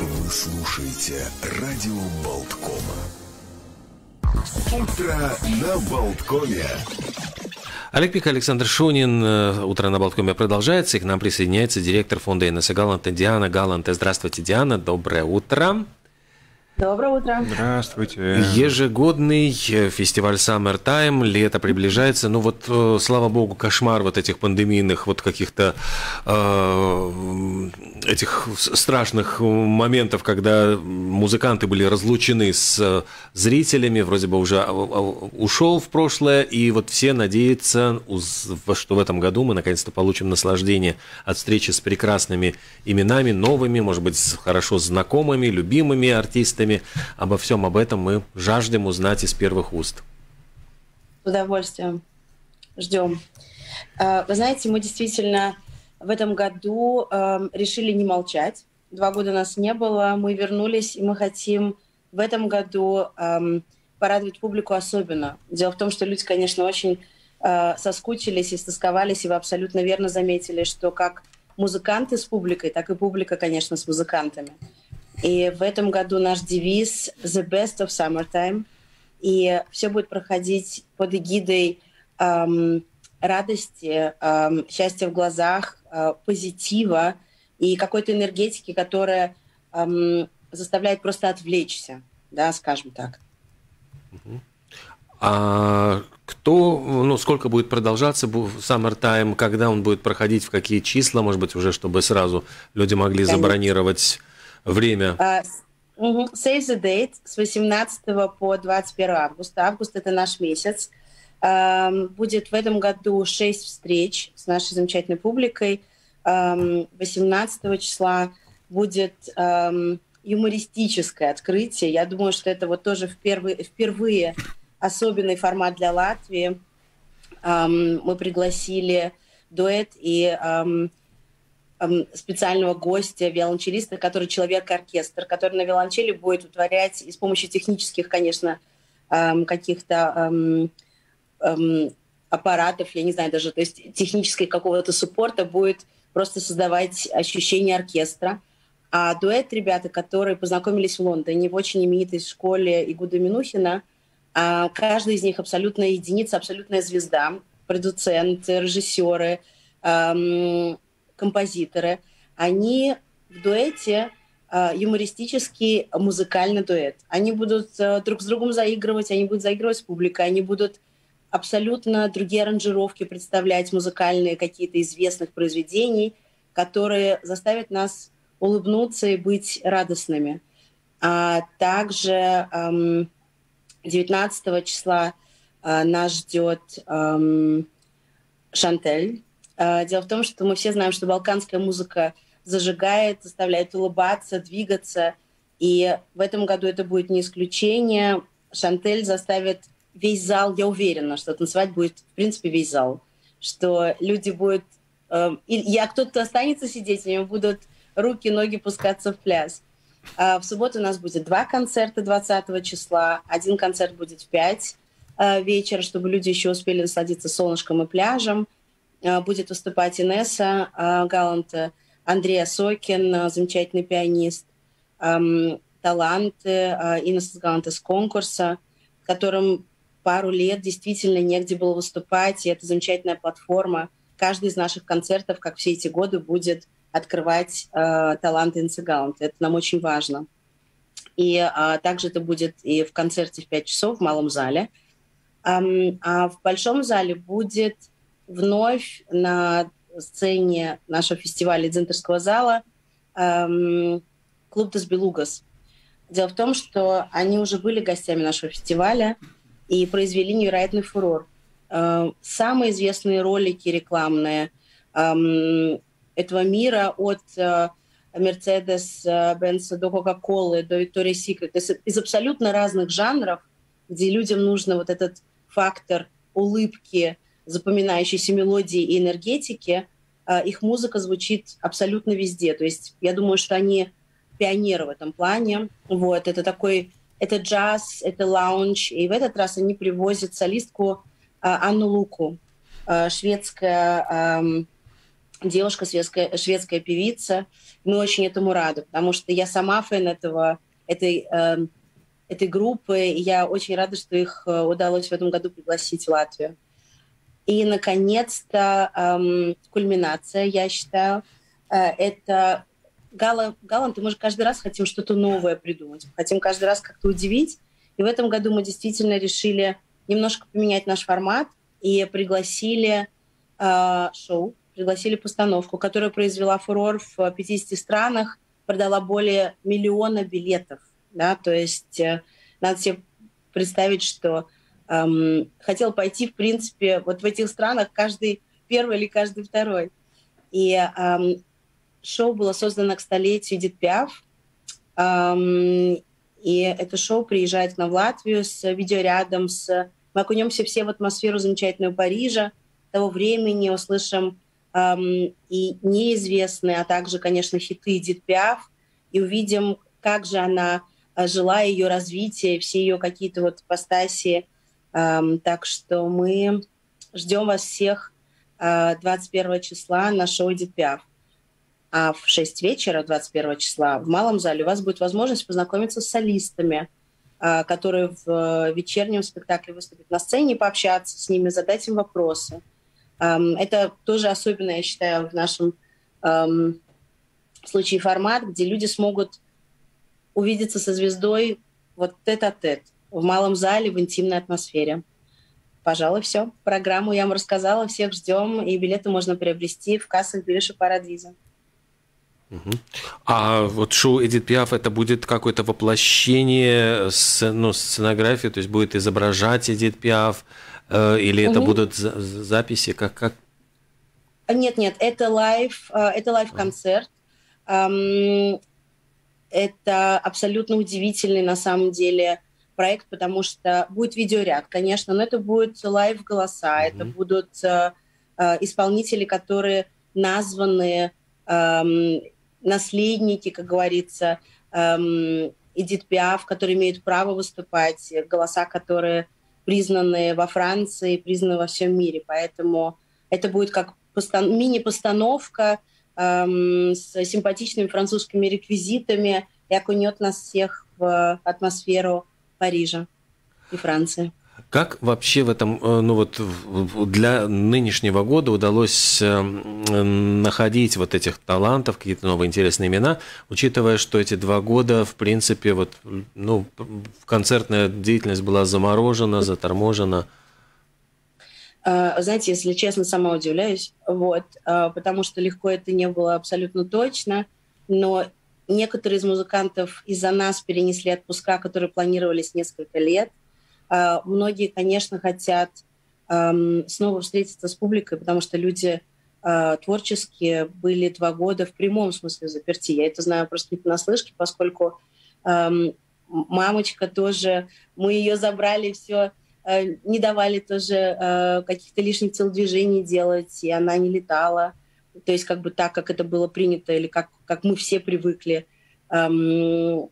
Вы слушаете радио Болткома. Утро на Болткоме. Олег Пик, Александр Шунин. Э, Утро на Болткоме продолжается. И к нам присоединяется директор фонда Инесса Галанта Диана Галанта. Здравствуйте, Диана. Доброе утро. Доброе утро. Здравствуйте. Ежегодный э, фестиваль Summer Time, лето приближается. Ну вот, э, слава богу, кошмар вот этих пандемийных вот каких-то э, этих страшных моментов, когда музыканты были разлучены с зрителями, вроде бы уже а, а, ушел в прошлое, и вот все надеются, что в этом году мы наконец-то получим наслаждение от встречи с прекрасными именами, новыми, может быть, хорошо знакомыми, любимыми артистами. Обо всем об этом мы жаждем узнать из первых уст. С удовольствием. Ждем. А, вы знаете, мы действительно в этом году эм, решили не молчать. Два года нас не было, мы вернулись, и мы хотим в этом году эм, порадовать публику особенно. Дело в том, что люди, конечно, очень э, соскучились и стосковались, и вы абсолютно верно заметили, что как музыканты с публикой, так и публика, конечно, с музыкантами. И в этом году наш девиз «The best of summertime». И все будет проходить под эгидой эм, радости, эм, счастья в глазах, э, позитива и какой-то энергетики, которая эм, заставляет просто отвлечься, да, скажем так. А кто, ну, сколько будет продолжаться Summer Time, когда он будет проходить, в какие числа, может быть, уже, чтобы сразу люди могли Конечно. забронировать время? Uh, Save the date с 18 по 21 августа. Август – это наш месяц. Uh, будет в этом году 6 встреч с нашей замечательной публикой. Uh, 18 числа будет юмористическое открытие. Я думаю, что это вот тоже впервые, впервые особенный формат для Латвии. Мы пригласили дуэт и специального гостя, виолончелиста, который человек-оркестр, который на виолончели будет утворять и с помощью технических, конечно, каких-то аппаратов, я не знаю даже, то есть технической какого-то суппорта будет просто создавать ощущение оркестра. А дуэт ребята, которые познакомились в Лондоне в очень именитой школе Игуда Минухина, а каждый из них абсолютная единица, абсолютная звезда, продуценты, режиссеры, композиторы, они в дуэте э, юмористический музыкальный дуэт. Они будут э, друг с другом заигрывать, они будут заигрывать с публикой, они будут абсолютно другие аранжировки представлять, музыкальные какие-то известных произведений, которые заставят нас улыбнуться и быть радостными. А также эм, 19 числа э, нас ждет эм, Шантель, Э, дело в том, что мы все знаем, что балканская музыка зажигает, заставляет улыбаться, двигаться. И в этом году это будет не исключение. Шантель заставит весь зал, я уверена, что танцевать будет, в принципе, весь зал. Что люди будут... Э, и, а кто-то останется сидеть, у него будут руки, ноги пускаться в пляс. А в субботу у нас будет два концерта 20 числа. Один концерт будет в 5 э, вечера, чтобы люди еще успели насладиться солнышком и пляжем. А, будет выступать Инесса а, Галанта, Андрей Сокин, а, замечательный пианист, таланты Инесса Галанта с конкурса, которым пару лет действительно негде было выступать, и это замечательная платформа. Каждый из наших концертов, как все эти годы, будет открывать э, таланты Инессы Галанта. Это нам очень важно. И э, также это будет и в концерте в 5 часов в малом зале. Um, а в большом зале будет вновь на сцене нашего фестиваля Дзентерского зала эм, клуб Дас Белугас. Дело в том, что они уже были гостями нашего фестиваля и произвели невероятный фурор. Э, самые известные ролики рекламные э, этого мира от Мерседес, э, Бенса до Кока-Колы, до Виктории Секрет, из абсолютно разных жанров, где людям нужно вот этот фактор улыбки, запоминающейся мелодии и энергетики, их музыка звучит абсолютно везде. То есть я думаю, что они пионеры в этом плане. Вот, это такой, это джаз, это лаунж. И в этот раз они привозят солистку а, Анну Луку, а, шведская девушка, шведская, шведская певица. Мы очень этому рады, потому что я сама фэн этого, этой, этой группы, и я очень рада, что их э, удалось в этом году пригласить в Латвию. И, наконец-то, эм, кульминация, я считаю, э, это Гала, Галант, мы же каждый раз хотим что-то новое придумать, хотим каждый раз как-то удивить. И в этом году мы действительно решили немножко поменять наш формат и пригласили э, шоу, пригласили постановку, которая произвела фурор в 50 странах, продала более миллиона билетов. Да? То есть э, надо себе представить, что эм, хотел пойти, в принципе, вот в этих странах каждый первый или каждый второй. И эм, шоу было создано к столетию Эдит Пиаф. Эм, и это шоу приезжает к нам Латвию с видеорядом, с... мы окунемся все в атмосферу замечательного Парижа, того времени, услышим эм, и неизвестные, а также, конечно, хиты Эдит Пиаф, и увидим, как же она э, жила, ее развитие, все ее какие-то вот постаси. Эм, так что мы ждем вас всех э, 21 числа на шоу Эдит Пиаф. А в 6 вечера 21 числа в Малом зале у вас будет возможность познакомиться с солистами, э, которые в э, вечернем спектакле выступят на сцене, пообщаться с ними, задать им вопросы. Это тоже особенно, я считаю, в нашем случае формат, где люди смогут увидеться со звездой вот тет-а-тет в малом зале, в интимной атмосфере. Пожалуй, все. Программу я вам рассказала, всех ждем, и билеты можно приобрести в кассах Билиша Парадиза. А вот шоу Эдит Пиаф это будет какое-то воплощение ну, сценографии, то есть будет изображать Эдит Пиаф, э, или угу. это будут записи, как, как? Нет, нет, это live, э, это live-концерт. Это абсолютно удивительный на самом деле проект, потому что будет видеоряд, конечно, но это будет live-голоса, mm это будут э, исполнители, которые названы наследники, как говорится, эм, Эдит Пиаф, которые имеют право выступать, голоса, которые признаны во Франции, признаны во всем мире. Поэтому это будет как постан- мини-постановка эм, с симпатичными французскими реквизитами и окунет нас всех в атмосферу Парижа и Франции. Как вообще в этом, э, ну вот для нынешнего года удалось э, находить вот этих талантов, какие-то новые интересные имена, учитывая, что эти два года, в принципе, вот, ну, концертная деятельность была заморожена, заторможена? А, знаете, если честно, сама удивляюсь, вот, потому что легко это не было абсолютно точно, но некоторые из музыкантов из-за нас перенесли отпуска, которые планировались несколько лет, многие, конечно, хотят снова встретиться с публикой, потому что люди а, творческие были два года в прямом смысле заперти. Я это знаю просто не понаслышке, поскольку мамочка тоже, мы ее забрали все, а, не давали тоже каких-то лишних телодвижений делать, и она не летала. То есть как бы так, как это было принято, или как, как мы все привыкли. Она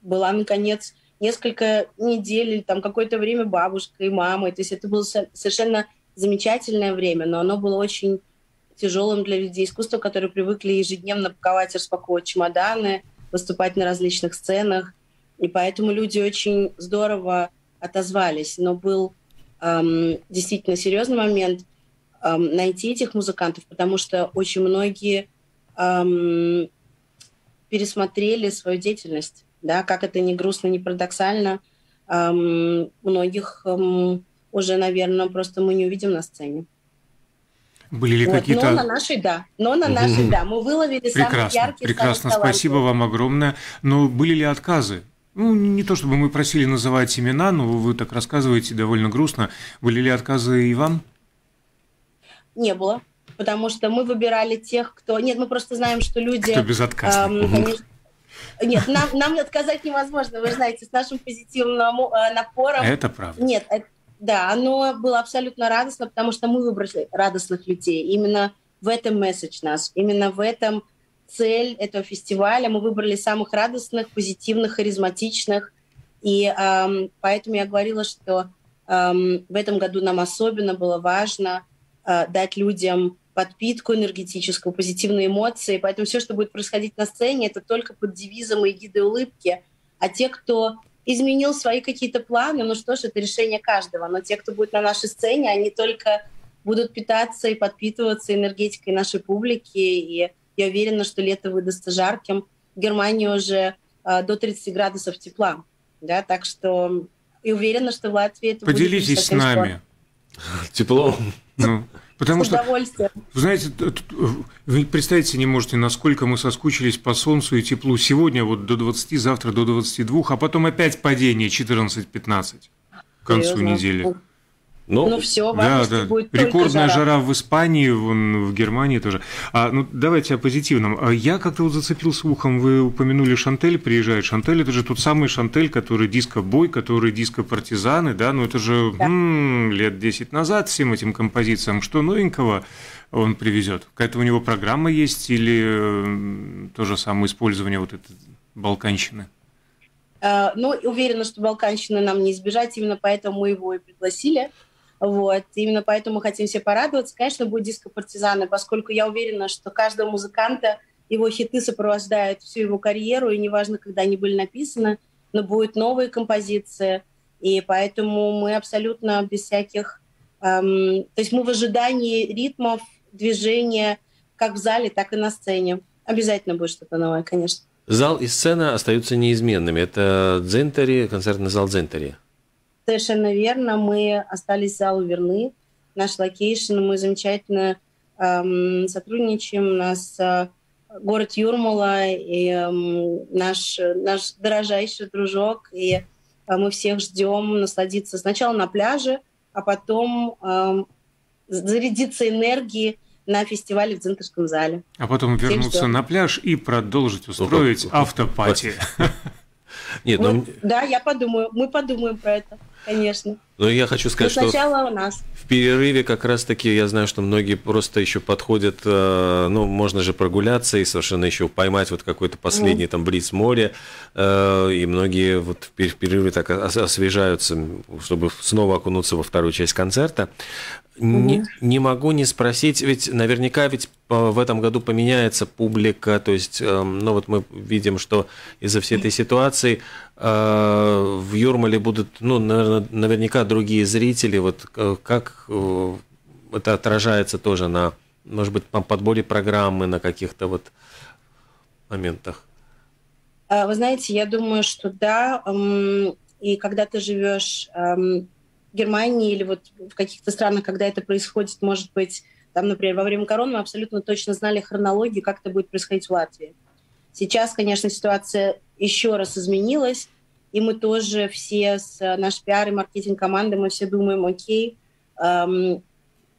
была, наконец, несколько недель или там какое-то время бабушкой мамой. То есть это было совершенно замечательное время, но оно было очень тяжелым для людей искусства, которые привыкли ежедневно паковать и распаковывать чемоданы, выступать на различных сценах. И поэтому люди очень здорово отозвались. Но был эм, действительно серьезный момент эм, найти этих музыкантов, потому что очень многие эм, пересмотрели свою деятельность да, как это не грустно, не парадоксально, эм, многих эм, уже, наверное, просто мы не увидим на сцене. Были ли вот. какие-то... Но на нашей, да. Но на нашей, да. Мы выловили прекрасно, самые яркие, Прекрасно, самые спасибо вам огромное. Но были ли отказы? Ну, не то чтобы мы просили называть имена, но вы так рассказываете довольно грустно. Были ли отказы и вам? Не было, потому что мы выбирали тех, кто... Нет, мы просто знаем, что люди... Кто безотказный. Эм, конечно, нет, нам, нам отказать невозможно, вы знаете, с нашим позитивным э, напором. Это правда. Нет, это, да, оно было абсолютно радостно, потому что мы выбрали радостных людей. Именно в этом месседж нас, именно в этом цель этого фестиваля. Мы выбрали самых радостных, позитивных, харизматичных. И эм, поэтому я говорила, что эм, в этом году нам особенно было важно э, дать людям подпитку энергетическую, позитивные эмоции. Поэтому все, что будет происходить на сцене, это только под девизом и гиды улыбки. А те, кто изменил свои какие-то планы, ну что ж, это решение каждого. Но те, кто будет на нашей сцене, они только будут питаться и подпитываться энергетикой нашей публики. И я уверена, что лето выдастся жарким. В Германии уже э, до 30 градусов тепла. Да, так что и уверена, что в Латвии это Поделитесь будет с нами. Скоро. Тепло. Ну, потому что, вы знаете, вы представить себе не можете, насколько мы соскучились по солнцу и теплу. Сегодня вот до 20, завтра до 22, а потом опять падение 14-15 к концу Серьезно? недели. Ну, ну все, да, да. будет Рекордная жара. жара в Испании, вон, в Германии тоже. А, ну, давайте о позитивном. А я как-то вот зацепился ухом, вы упомянули Шантель приезжает. Шантель – это же тот самый Шантель, который диско-бой, который диско-партизаны, да? Ну, это же да. м-м, лет 10 назад всем этим композициям. Что новенького он привезет? Какая-то у него программа есть или э, то же самое использование вот этой балканщины? Uh, ну, уверена, что балканщины нам не избежать, именно поэтому мы его и пригласили. Вот. Именно поэтому хотим все порадоваться. Конечно, будет диско «Партизаны», поскольку я уверена, что каждого музыканта его хиты сопровождают всю его карьеру, и неважно, когда они были написаны, но будут новые композиции. И поэтому мы абсолютно без всяких... Эм, то есть мы в ожидании ритмов, движения, как в зале, так и на сцене. Обязательно будет что-то новое, конечно. Зал и сцена остаются неизменными. Это Дзентари, концертный зал Дзентари. Совершенно верно. Мы остались залу верны. Наш location, мы замечательно эм, сотрудничаем. У нас э, город Юрмала и эм, наш, наш дорожайший дружок. И э, мы всех ждем насладиться сначала на пляже, а потом эм, зарядиться энергией на фестивале в Дзинтарском зале. А потом вернуться на пляж и продолжить устроить afterparty. Нет, ну, ну, да, я подумаю, мы подумаем про это конечно. Но я хочу сказать, Но сначала что у нас. в перерыве как раз-таки я знаю, что многие просто еще подходят, э, ну, можно же прогуляться и совершенно еще поймать вот какой-то последний mm. там бриз моря, э, и многие вот в перерыве так освежаются, чтобы снова окунуться во вторую часть концерта. Не, не могу не спросить, ведь наверняка ведь в этом году поменяется публика, то есть, эм, ну вот мы видим, что из-за всей этой ситуации э, в Юрмале будут, ну, наверняка другие зрители, вот э, как э, это отражается тоже на, может быть, по подборе программы на каких-то вот моментах? А, вы знаете, я думаю, что да, эм, и когда ты живешь эм, Германии или вот в каких-то странах, когда это происходит, может быть, там, например, во время короны мы абсолютно точно знали хронологию, как это будет происходить в Латвии. Сейчас, конечно, ситуация еще раз изменилась, и мы тоже все с нашей пиар и маркетинг командой, мы все думаем, окей, эм,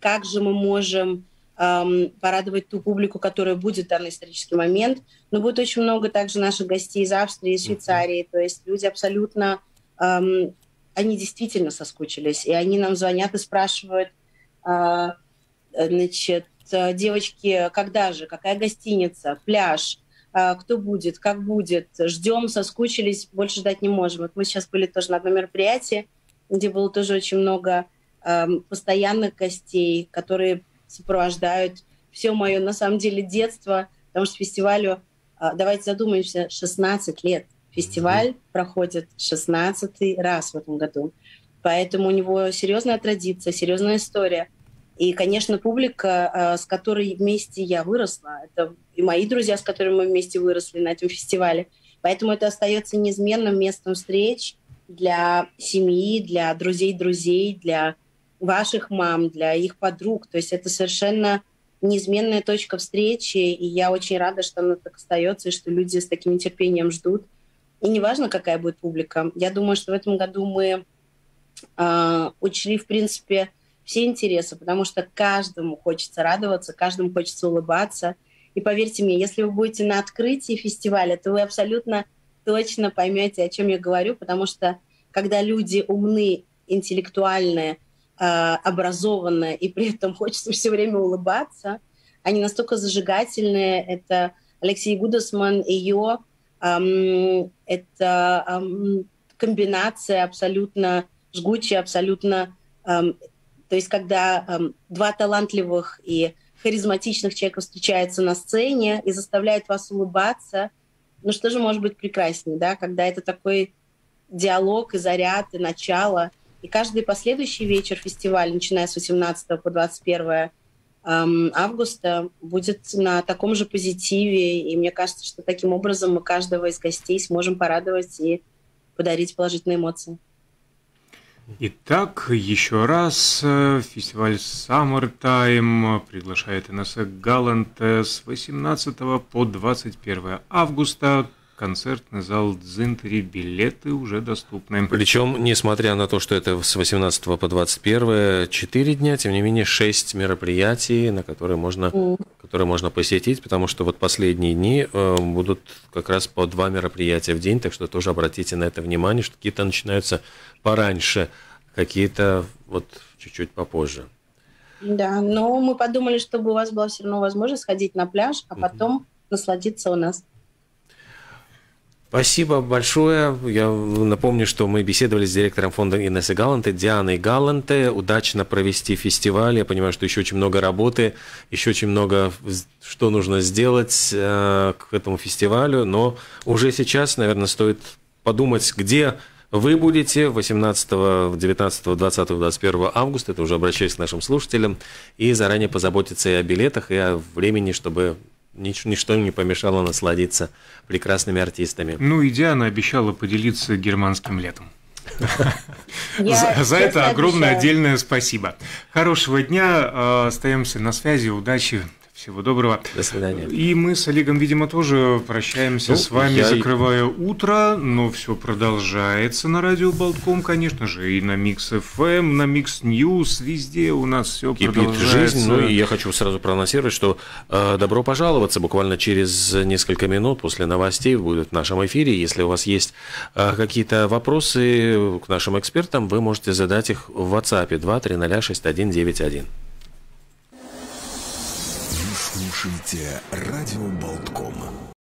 как же мы можем эм, порадовать ту публику, которая будет в данный исторический момент. Но будет очень много также наших гостей из Австрии, из Швейцарии, то есть люди абсолютно эм, они действительно соскучились, и они нам звонят и спрашивают, э, значит, девочки, когда же, какая гостиница, пляж, э, кто будет, как будет, ждем, соскучились, больше ждать не можем. Вот мы сейчас были тоже на одном мероприятии, где было тоже очень много постоянных гостей, которые сопровождают все мое, на самом деле, детство, потому что фестивалю, давайте задумаемся, 16 лет. Фестиваль проходит 16 раз в этом году. Поэтому у него серьезная традиция, серьезная история. И, конечно, публика, а, с которой вместе я выросла, это и мои друзья, с которыми мы вместе выросли на этом фестивале. Поэтому это остается неизменным местом встреч для семьи, для друзей друзей, для ваших мам, для их подруг. То есть это совершенно неизменная точка встречи, и я очень рада, что она так остается, и что люди с таким нетерпением ждут и неважно, какая будет публика. Я думаю, что в этом году мы э, учли, в принципе, все интересы, потому что каждому хочется радоваться, каждому хочется улыбаться. И поверьте мне, если вы будете на открытии фестиваля, то вы абсолютно точно поймете, о чем я говорю, потому что когда люди умны, интеллектуальные, э, образованные, и при этом хочется все время улыбаться, они настолько зажигательные. Это Алексей Гудасман и ее это комбинация абсолютно жгучая, абсолютно... То есть когда два талантливых и харизматичных человеков встречаются на сцене и заставляют вас улыбаться. Ну что же может быть прекраснее, да, когда это такой диалог и заряд, и начало. И каждый последующий вечер фестиваля, начиная с 18 по 21 эм, августа, будет на таком же позитиве. И мне кажется, что таким образом мы каждого из гостей сможем порадовать и подарить положительные эмоции. Итак, еще раз, э, фестиваль Summertime приглашает Инесса Галант с 18 по 21 августа концертный зал Дзинтери, билеты уже доступны. Причем, несмотря на то, что это с 18 по 21, 4 дня, тем не менее, 6 мероприятий, на которые можно, mm. которые можно посетить, потому что вот последние дни э, будут как раз по два мероприятия в день, так что тоже обратите на это внимание, что какие-то начинаются пораньше, какие-то вот чуть-чуть попозже. Да, но мы подумали, чтобы у вас была все равно возможность сходить на пляж, а потом mm-hmm. насладиться у нас. Спасибо большое. Я напомню, что мы беседовали с директором фонда Инессы Галанте, Дианой Галанте. Удачно провести фестиваль. Я понимаю, что еще очень много работы, еще очень много, что нужно сделать э, к этому фестивалю. Но уже сейчас, наверное, стоит подумать, где вы будете 18, 19, 20, 21 августа, это уже обращаюсь к нашим слушателям, и заранее позаботиться и о билетах, и о времени, чтобы ничто не помешало насладиться прекрасными артистами. Ну и Диана обещала поделиться германским летом. За, за это огромное отдельное спасибо. Хорошего дня, э, остаемся на связи, удачи, всего доброго. До свидания. И мы с Олегом, видимо, тоже прощаемся ну, с вами, я... закрывая утро, но все продолжается на радио Балтком, конечно же, и на Mix FM, на Mix News, везде у нас все Кипит продолжается. жизнь. Ну и я хочу сразу проанонсировать, что э, добро пожаловать буквально через несколько минут после новостей будет в нашем эфире. Если у вас есть э, какие-то вопросы к нашим экспертам, вы можете задать их в WhatsApp 230 6191. Слушайте радио Болтком.